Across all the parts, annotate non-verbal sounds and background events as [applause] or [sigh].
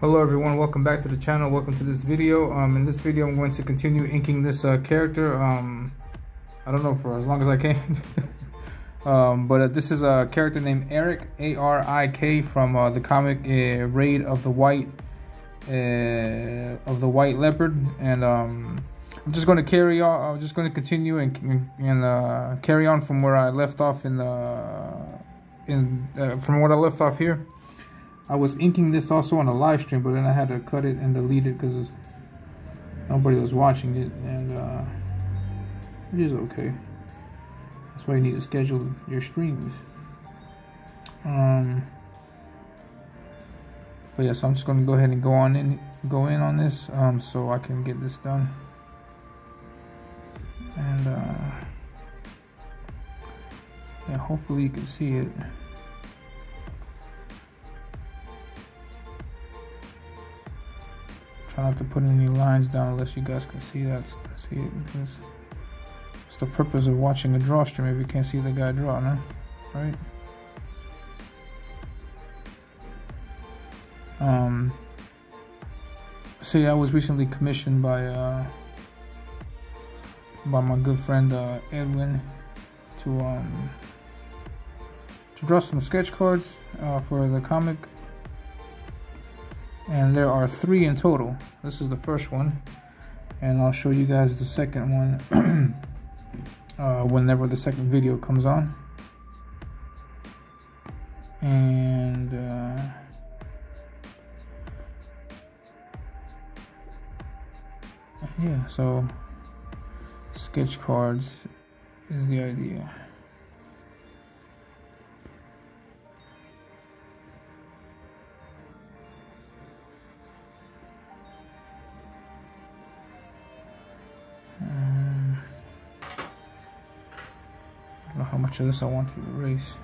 Hello everyone, welcome back to the channel, welcome to this video. Um, in this video I'm going to continue inking this uh, character, um, I don't know for as long as I can. [laughs] um, but uh, this is a character named Arik, A-R-I-K from uh, the comic uh, Raid of the White, uh, of the White Leopard. And um, I'm just going to carry on, I'm just going to continue and, and uh, carry on from where I left off in the, in, from what I left off here. I was inking this also on a live stream, but then I had to cut it and delete it because nobody was watching it, and uh, it is okay. That's why you need to schedule your streams. Um, but yeah, so I'm just gonna go ahead and go on in, go in on this, um, so I can get this done. And uh, yeah, hopefully you can see it. Try not to put any lines down unless you guys can see that. See it because it's the purpose of watching a draw stream if you can't see the guy draw, no? Right? Um. See, I was recently commissioned by uh by my good friend uh, Edwin to um to draw some sketch cards uh, for the comic and there are three in total. This is the first one. And I'll show you guys the second one [clears throat] uh, whenever the second video comes on. And uh, yeah so sketch cards is the idea this I want to erase.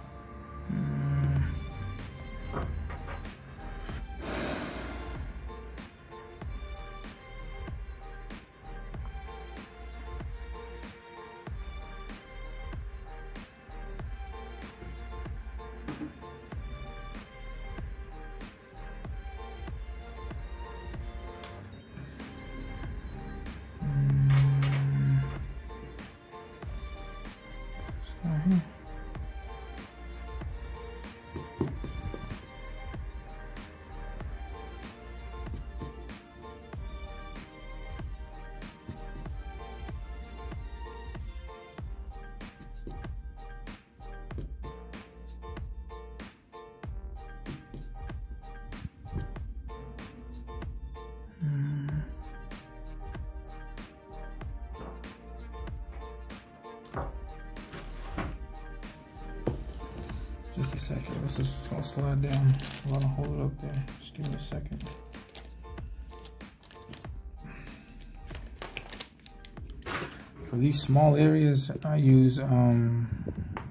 Small areas, I use um,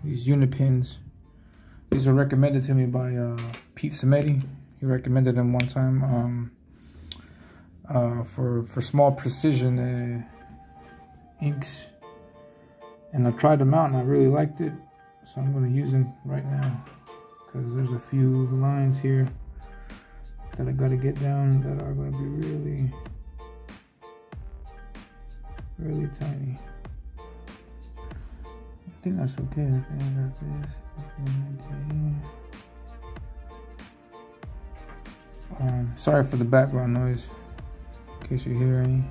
these Unipins. These are recommended to me by uh, Pete Samedi. He recommended them one time um, uh, for for small precision uh, inks, and I tried them out and I really liked it. So I'm going to use them right now because there's a few lines here that I got to get down that are going to be really, really tiny. Think that's okay. I think I got this. Um, sorry for the background noise, in case you hear any.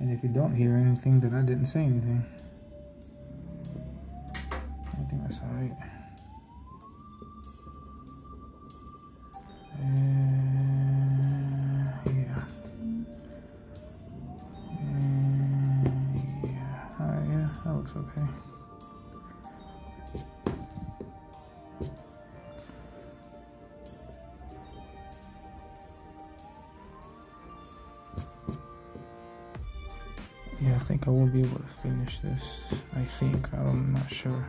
And if you don't hear anything, then I didn't say anything. I think that's alright. Not sure.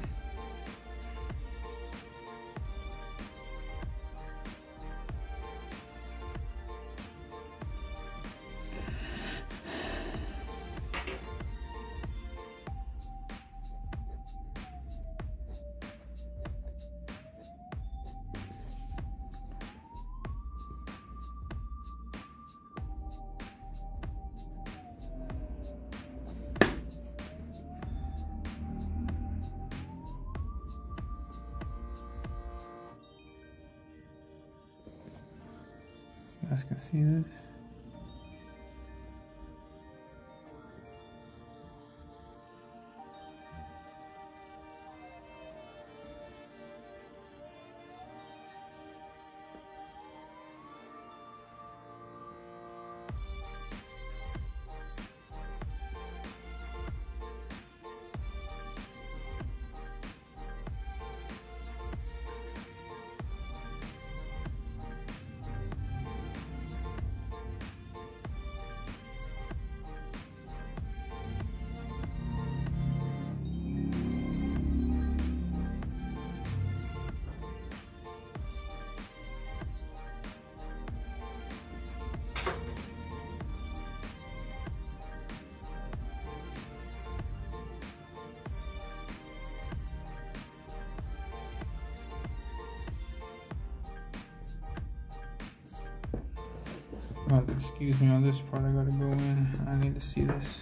guys can see this. Excuse me on this part, I gotta go in. I need to see this.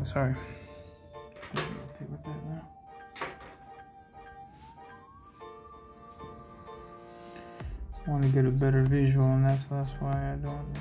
Alright, sorry. I want to get a better visual and that's that's why I don't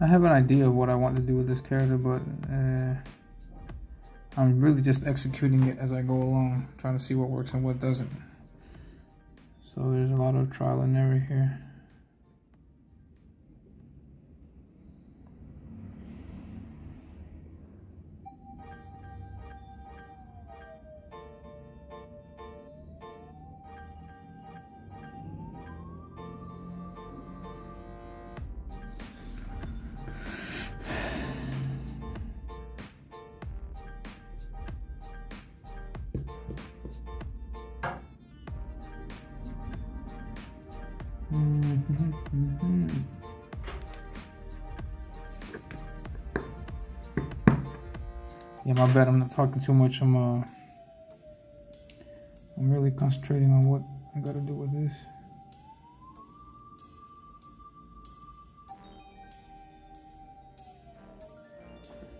I have an idea of what I want to do with this character, but uh, I'm really just executing it as I go along, trying to see what works and what doesn't. So there's a lot of trial and error here. My bad. I'm not talking too much. I'm uh, I'm really concentrating on what I gotta do with this.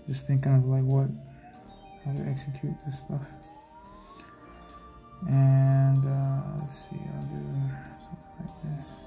Just thinking of like what, how to execute this stuff. And uh, let's see, I'll do something like this.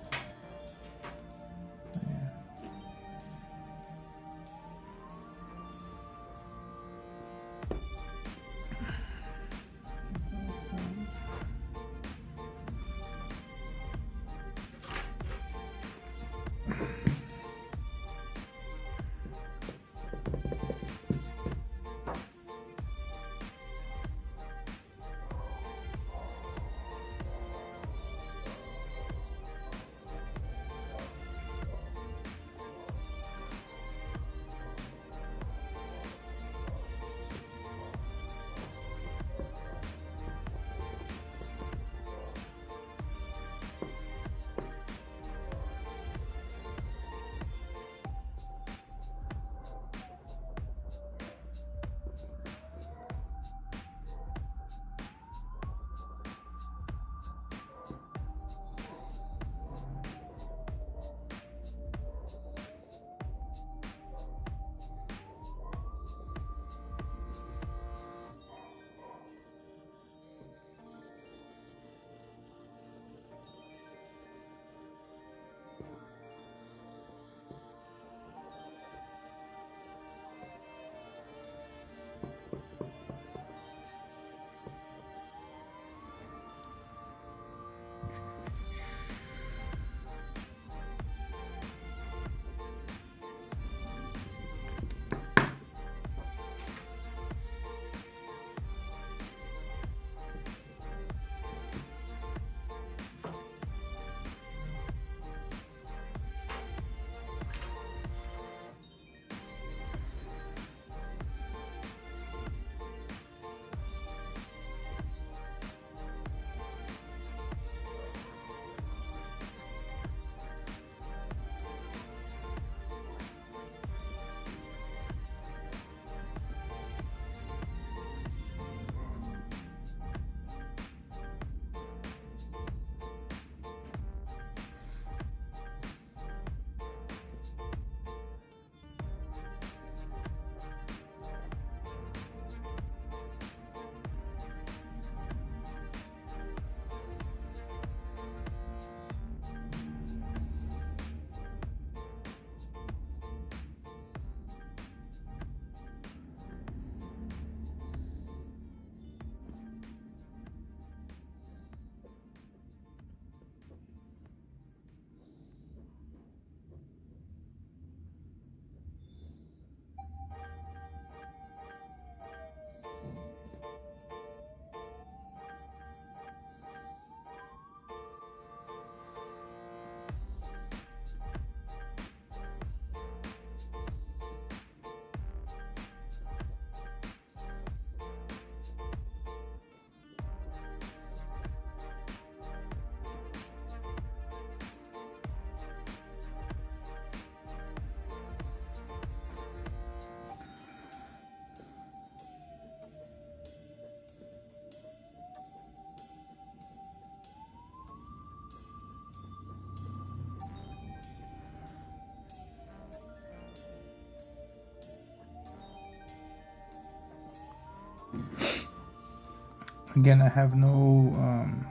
Again, I have no um,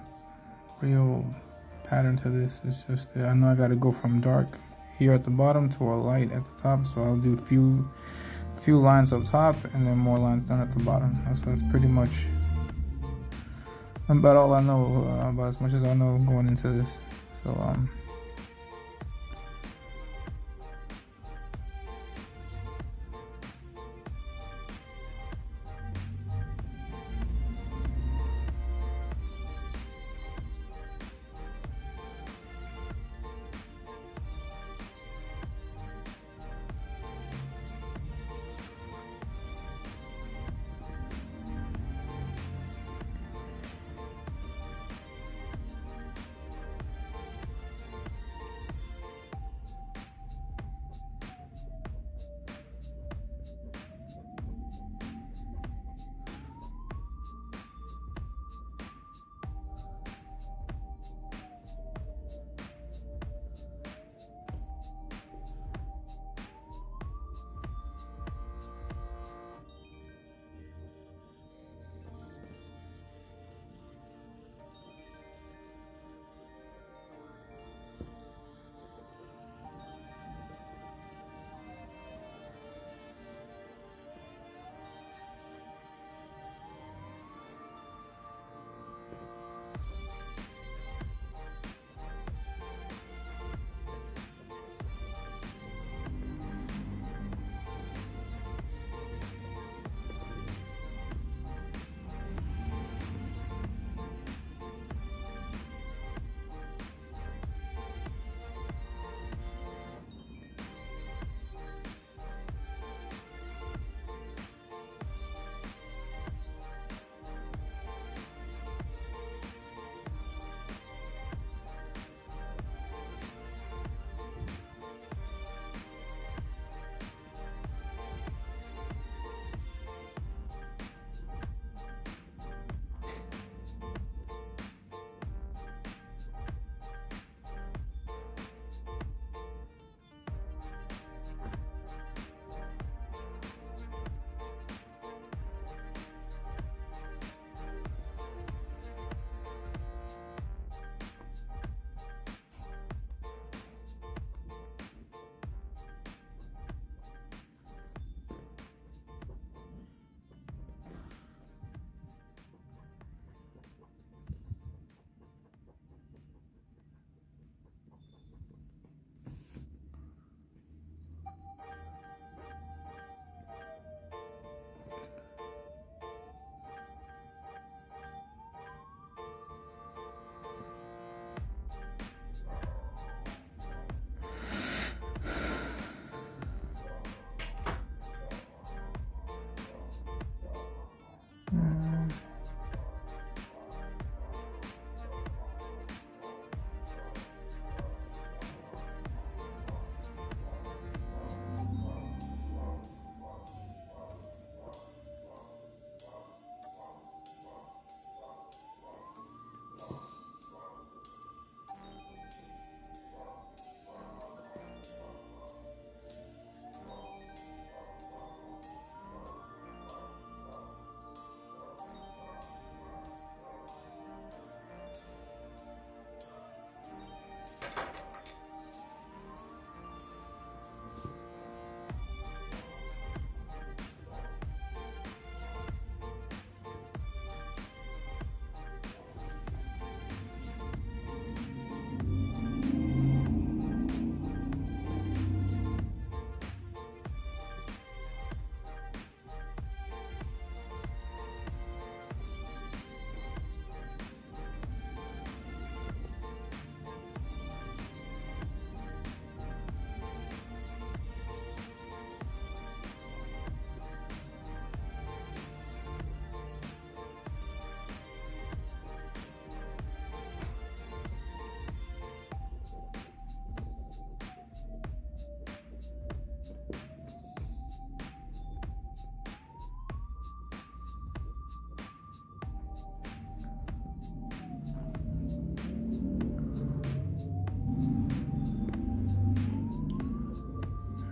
real pattern to this. It's just I know I got to go from dark here at the bottom to a light at the top. So I'll do a few few lines up top and then more lines down at the bottom. So that's pretty much about all I know uh, about as much as I know going into this. So um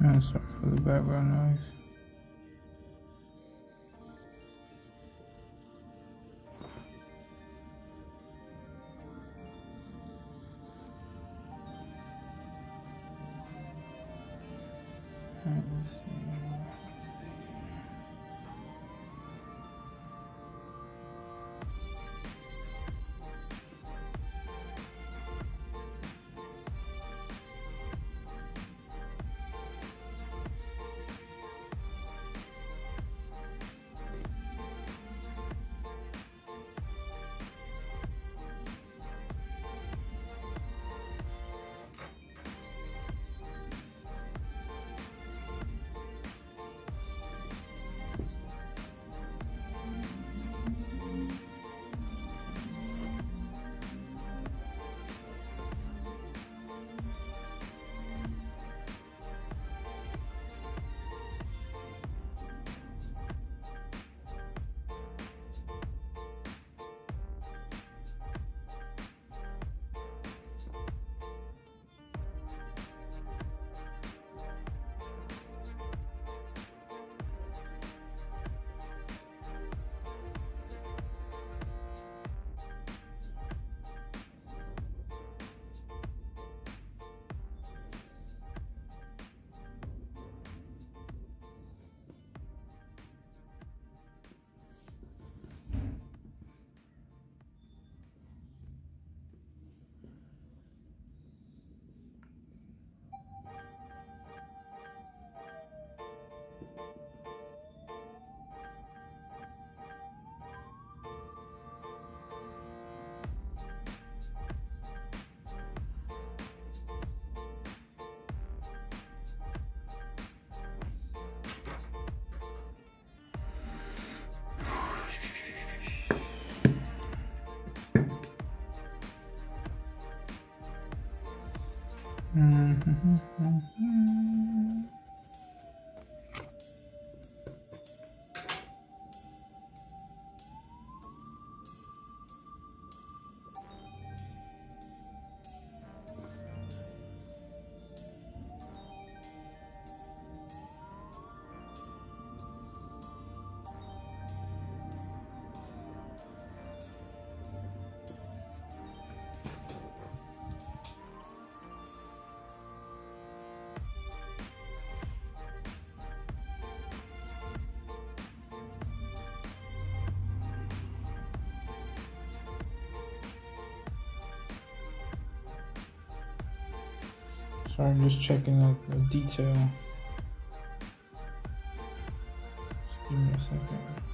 Yeah, sorry for the background noise. Mm-hmm. mm-hmm. Sorry, I'm just checking out the detail. Just give me a second.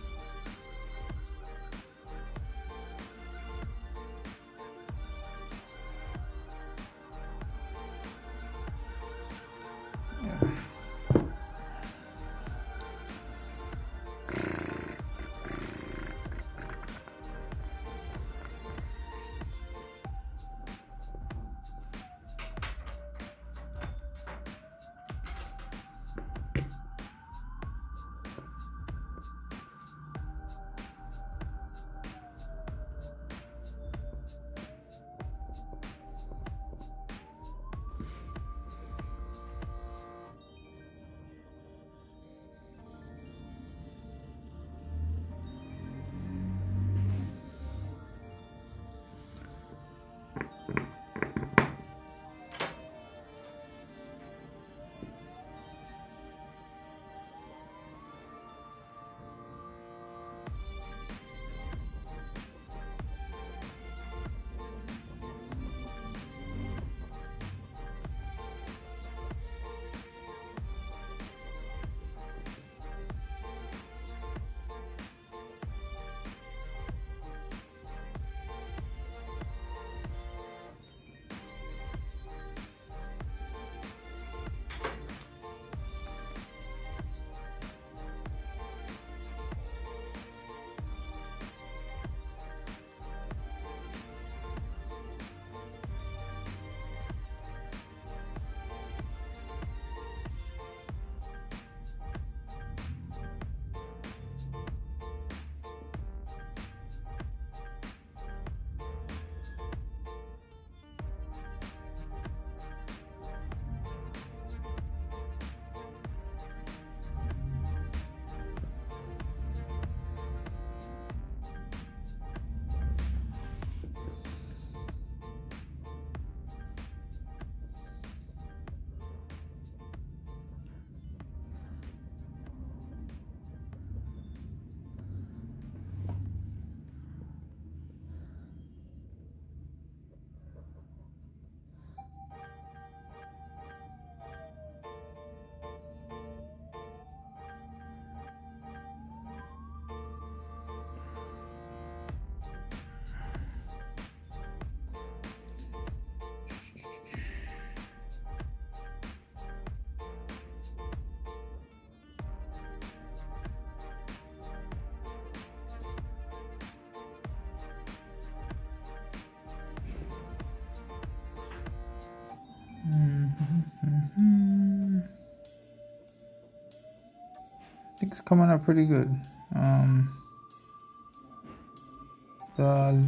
It's coming out pretty good. Um,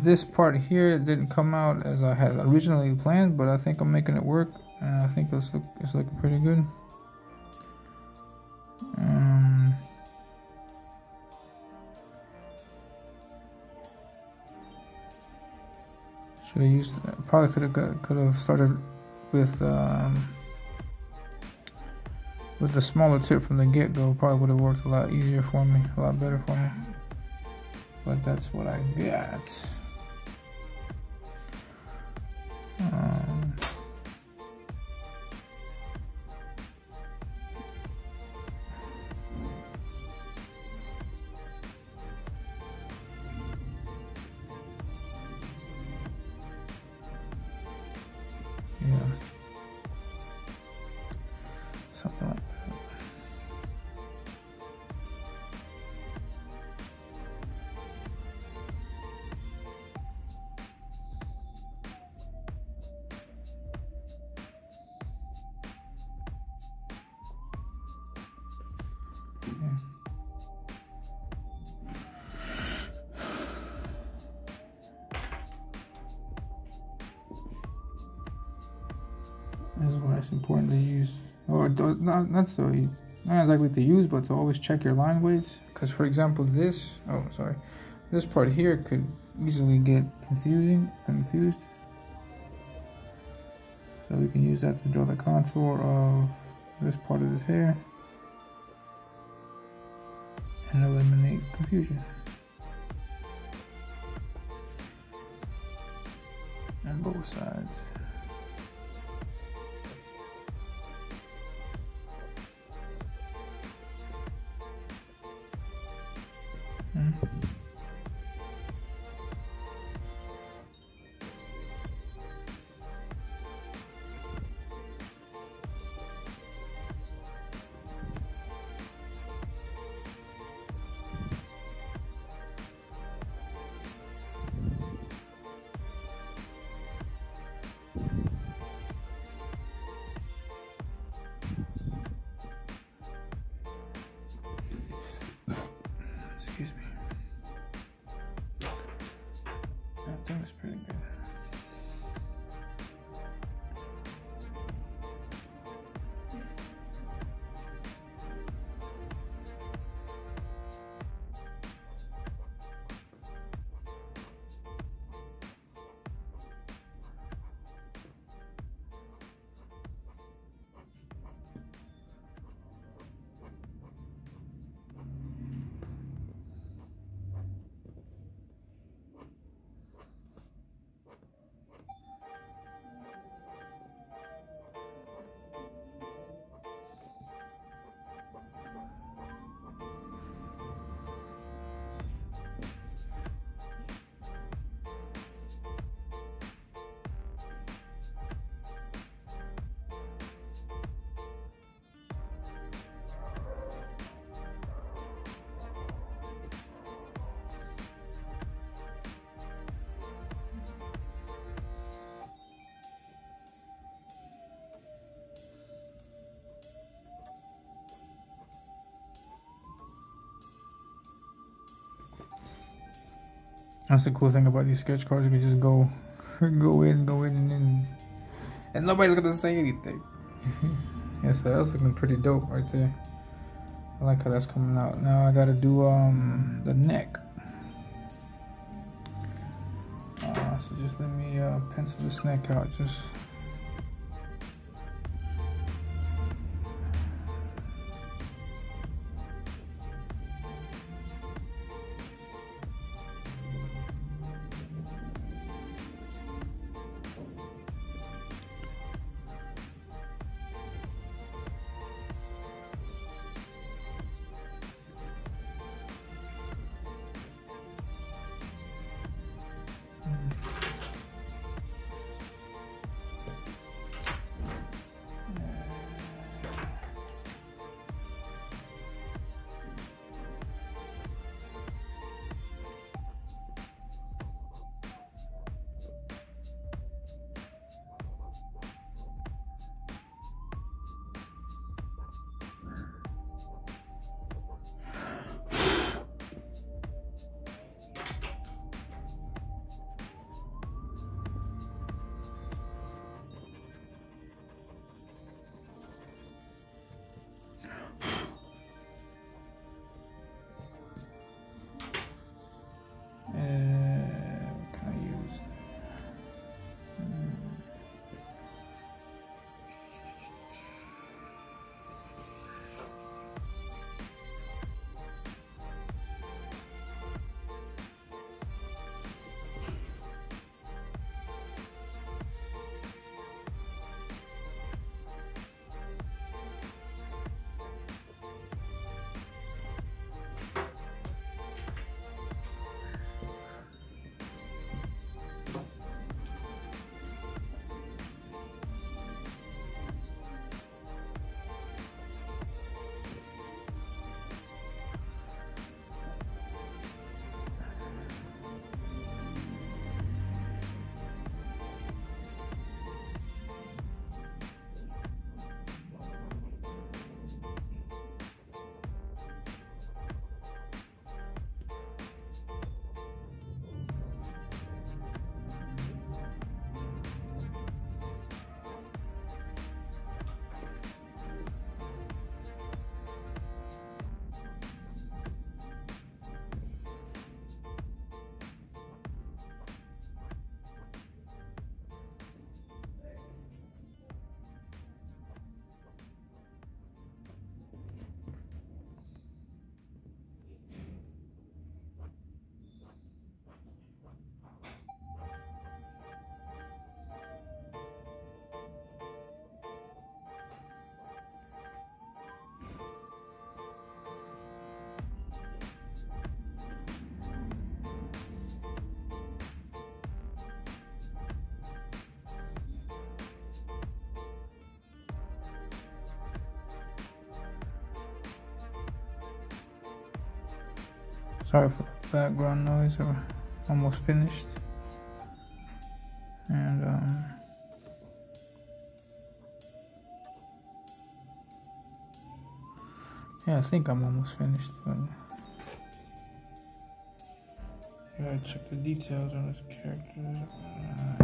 this part here didn't come out as I had originally planned, but I think I'm making it work, and I think it's look it's looking pretty good. Um, should have used probably could have could have started with um, with the smaller tip from the get-go probably would have worked a lot easier for me a lot better for me. But that's what I got not not so not exactly to use but to always check your line weights. Because for example this oh sorry this part here could easily get confusing confused. So we can use that to draw the contour of this part of his hair and eliminate confusion. And both sides That's the cool thing about these sketch cards. You can just go, [laughs] go in, go in, and in, and nobody's gonna say anything. [laughs] yeah, so that's looking pretty dope right there. I like how that's coming out. Now I gotta do um the neck. Uh, so just let me uh, pencil this neck out. Just Sorry for the background noise. We're almost finished. And um, yeah, I think I'm almost finished. But gotta check the details on this character. Uh,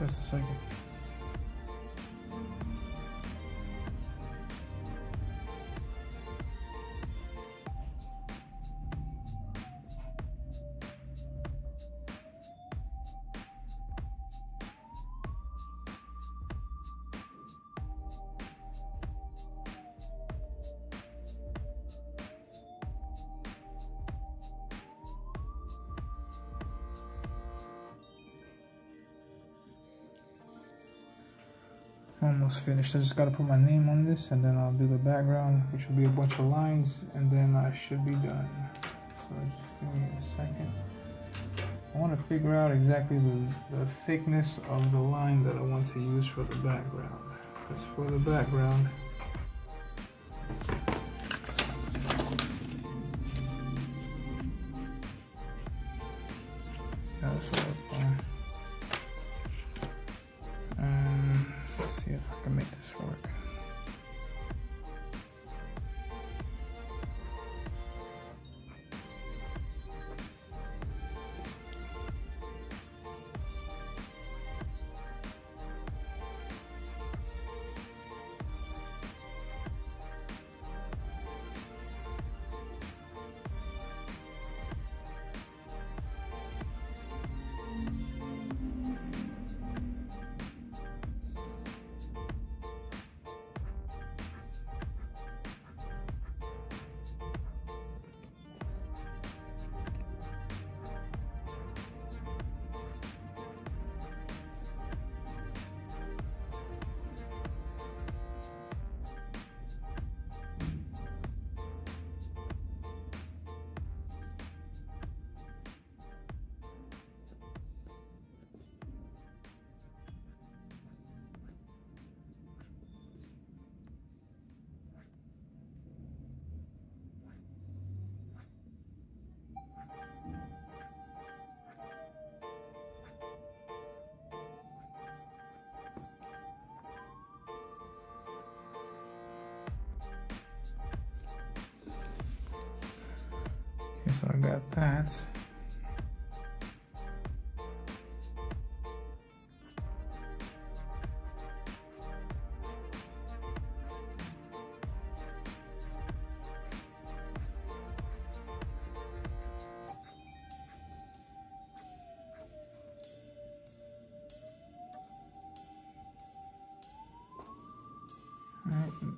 Just a second. Finished. I just gotta put my name on this and then I'll do the background, which will be a bunch of lines, and then I should be done. So just give me a second. I want to figure out exactly the, the thickness of the line that I want to use for the background. Because for the background, got that.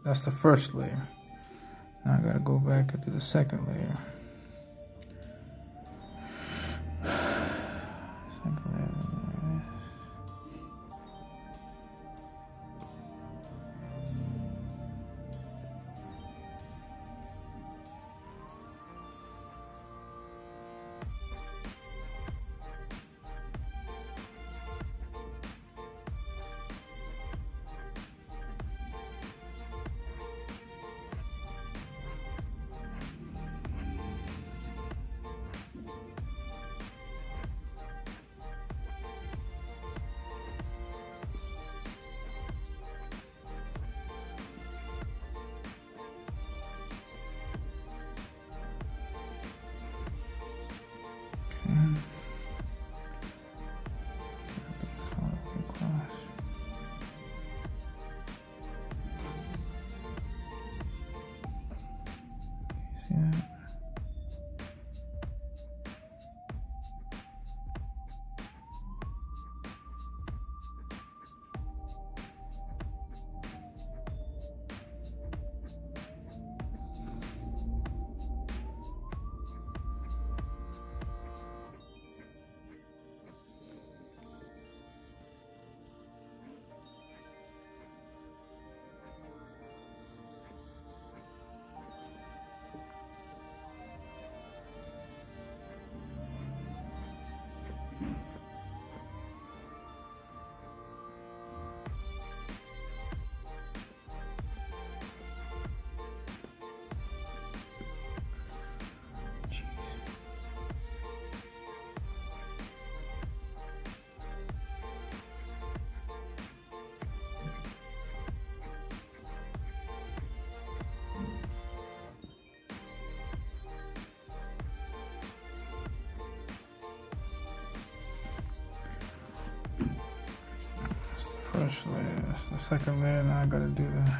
That's the first layer. Now I gotta go back and do the second layer. First layer. The second layer. Now I gotta do the.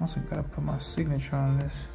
Also gotta put my signature on this.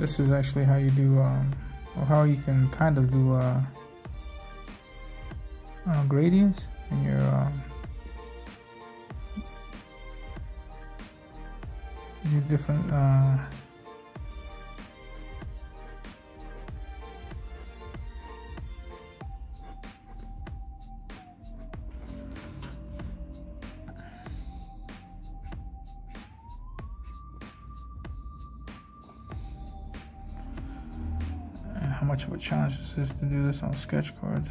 This is actually how you do, um, or how you can kind of do uh, uh, gradients in your um, your different uh, on sketch cards.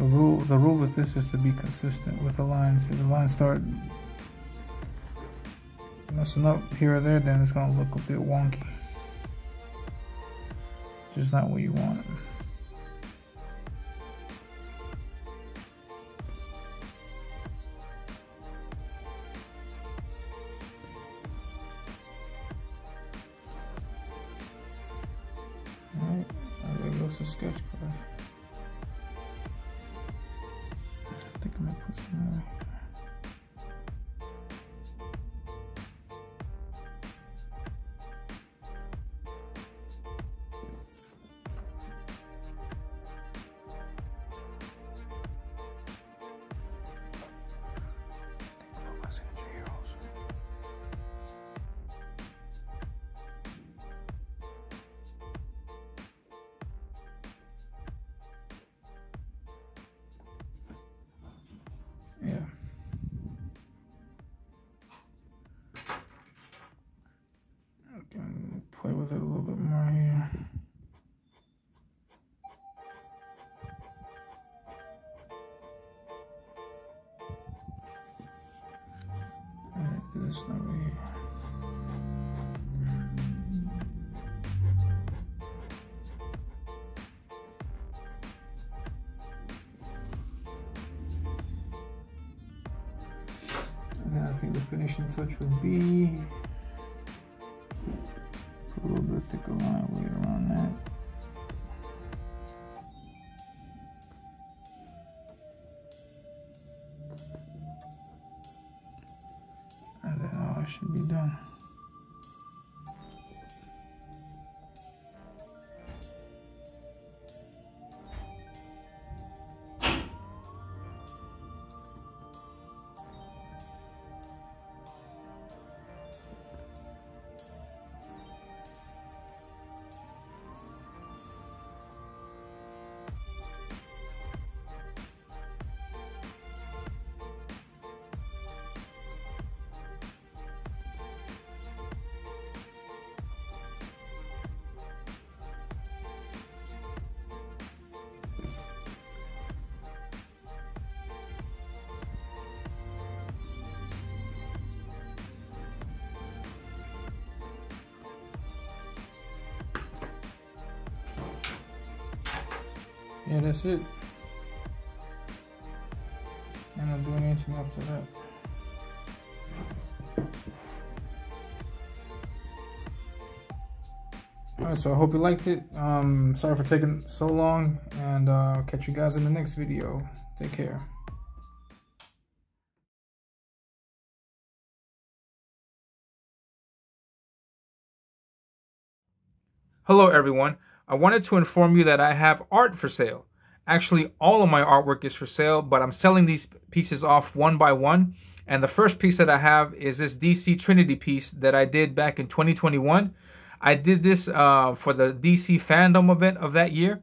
The rule, the rule with this is to be consistent with the lines. If the lines start messing up here or there, then it's gonna look a bit wonky. Just not what you want. Touch would be a little bit thicker line weight around that. That's it. I'm not doing anything else to that. Alright, so I hope you liked it. Um, sorry for taking so long, and uh, catch you guys in the next video. Take care. Hello everyone. I wanted to inform you that I have art for sale. Actually, all of my artwork is for sale, but I'm selling these pieces off one by one. And the first piece that I have is this DC Trinity piece that I did back in 2021. I did this uh, for the DC fandom event of that year.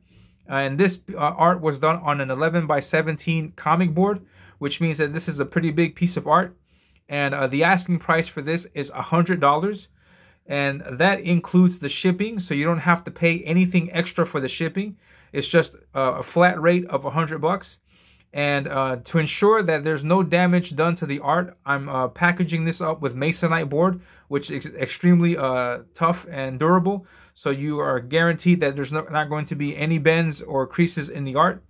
Uh, and this uh, art was done on an 11 by 17 comic board, which means that this is a pretty big piece of art. And uh, the asking price for this is $100. And that includes the shipping, so you don't have to pay anything extra for the shipping. It's just a flat rate of 100 bucks. And uh, to ensure that there's no damage done to the art, I'm uh, packaging this up with masonite board, which is extremely uh, tough and durable. So you are guaranteed that there's no, not going to be any bends or creases in the art.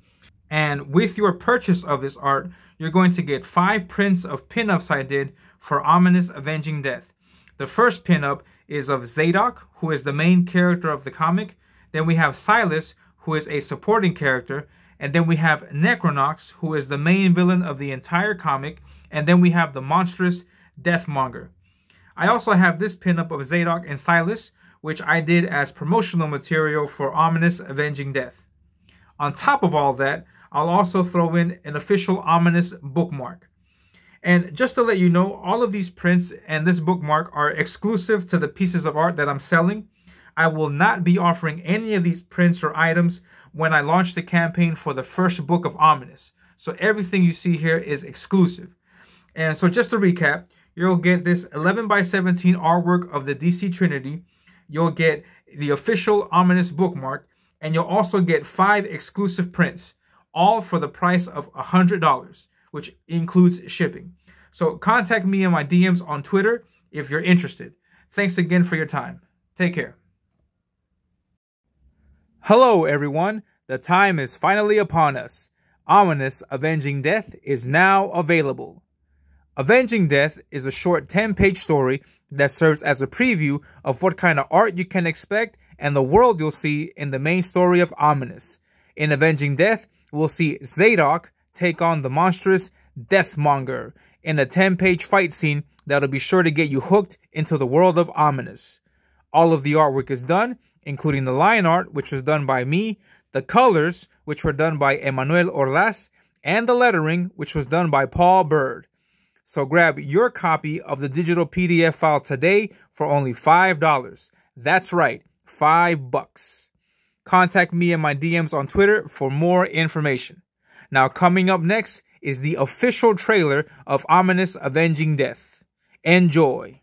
And with your purchase of this art, you're going to get five prints of pinups I did for Ominous Avenging Death. The first pinup is of Zadok, who is the main character of the comic. Then we have Silas, who is a supporting character. And then we have Necronox, who is the main villain of the entire comic. And then we have the monstrous Deathmonger. I also have this pinup of Zadok and Silas, which I did as promotional material for Ominous Avenging Death. On top of all that, I'll also throw in an official Ominous bookmark. And just to let you know, all of these prints and this bookmark are exclusive to the pieces of art that I'm selling. I will not be offering any of these prints or items when I launch the campaign for the first book of Ominous. So everything you see here is exclusive. And so just to recap, you'll get this 11 by 17 artwork of the DC Trinity. You'll get the official Ominous bookmark, and you'll also get five exclusive prints, all for the price of $100, which includes shipping. So contact me in my DMs on Twitter if you're interested. Thanks again for your time. Take care. Hello, everyone. The time is finally upon us. Ominous Avenging Death is now available. Avenging Death is a short 10 page story that serves as a preview of what kind of art you can expect and the world you'll see in the main story of Ominous. In Avenging Death, we'll see Zadok take on the monstrous Deathmonger in a 10 page fight scene that'll be sure to get you hooked into the world of Ominous. All of the artwork is done including the line art, which was done by me, the colors, which were done by Emmanuel Orlas, and the lettering, which was done by Paul Bird. So grab your copy of the digital PDF file today for only $5. That's right, 5 bucks. Contact me in my DMs on Twitter for more information. Now coming up next is the official trailer of Ominous Avenging Death. Enjoy.